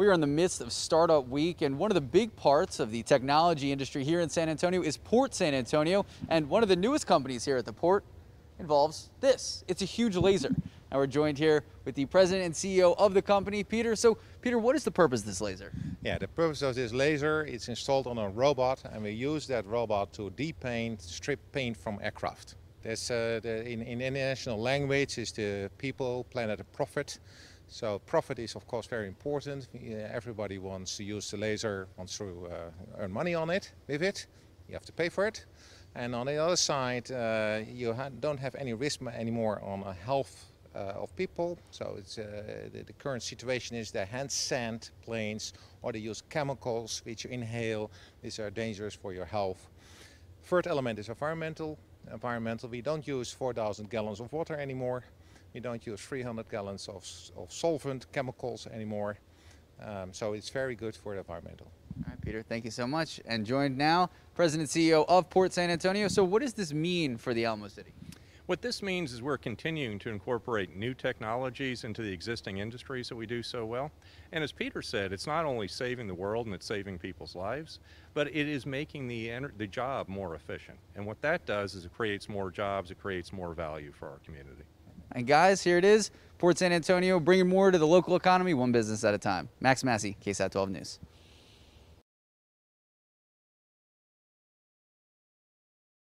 We are in the midst of Startup Week, and one of the big parts of the technology industry here in San Antonio is Port San Antonio. And one of the newest companies here at the port involves this. It's a huge laser. And we're joined here with the president and CEO of the company, Peter. So, Peter, what is the purpose of this laser? Yeah, the purpose of this laser, it's installed on a robot, and we use that robot to depaint, strip paint from aircraft. That's uh, the, in, in international language is the people, planet, profit. So profit is of course very important. everybody wants to use the laser, wants to uh, earn money on it, with it. You have to pay for it. And on the other side, uh, you ha don't have any risk anymore on the health uh, of people. So uh, the, the, current situation is they hand sand planes or they use chemicals which you inhale. These are dangerous for your health. Third element is environmental. Environmental, we don't use 4,000 gallons of water anymore. We don't use 300 gallons of, of solvent chemicals anymore. Um, so it's very good for the environmental. All right, Peter, thank you so much. And joined now, President CEO of Port San Antonio. So what does this mean for the Alamo City? What this means is we're continuing to incorporate new technologies into the existing industries that we do so well. And as Peter said, it's not only saving the world and it's saving people's lives, but it is making the, the job more efficient. And what that does is it creates more jobs, it creates more value for our community. And guys, here it is, Port San Antonio, bringing more to the local economy, one business at a time. Max Massey, KSAT 12 News.